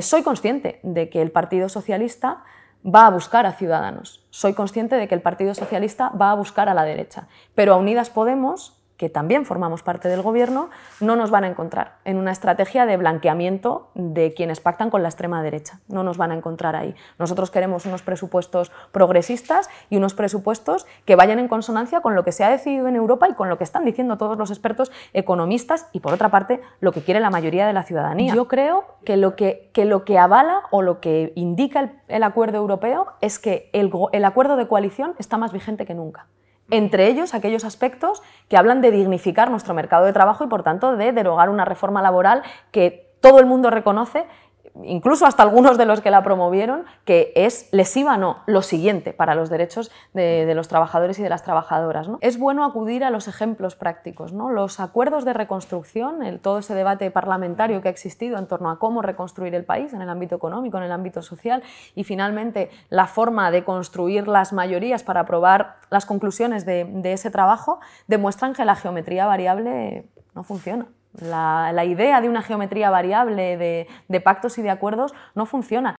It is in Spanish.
Soy consciente de que el Partido Socialista va a buscar a Ciudadanos. Soy consciente de que el Partido Socialista va a buscar a la derecha. Pero a Unidas Podemos que también formamos parte del gobierno, no nos van a encontrar en una estrategia de blanqueamiento de quienes pactan con la extrema derecha. No nos van a encontrar ahí. Nosotros queremos unos presupuestos progresistas y unos presupuestos que vayan en consonancia con lo que se ha decidido en Europa y con lo que están diciendo todos los expertos economistas y, por otra parte, lo que quiere la mayoría de la ciudadanía. Yo creo que lo que, que, lo que avala o lo que indica el, acuerdo europeo es que el, el acuerdo de coalición está más vigente que nunca entre ellos aquellos aspectos que hablan de dignificar nuestro mercado de trabajo y, por tanto, de derogar una reforma laboral que todo el mundo reconoce incluso hasta algunos de los que la promovieron, que es lesiva, no, lo siguiente para los derechos de, los trabajadores y de las trabajadoras. ¿no? Es bueno acudir a los ejemplos prácticos, ¿no? los acuerdos de reconstrucción, el, todo ese debate parlamentario que ha existido en torno a cómo reconstruir el país en el ámbito económico, en el ámbito social, y finalmente la forma de construir las mayorías para aprobar las conclusiones de, de ese trabajo, demuestran que la geometría variable no funciona. La, idea de una geometría variable de, de pactos y de acuerdos no funciona.